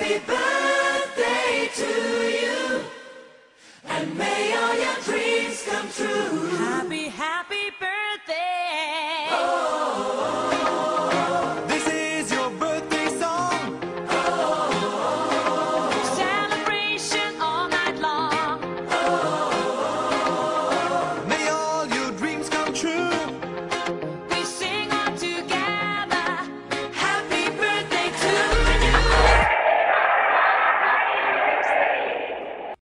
Happy birthday to you. And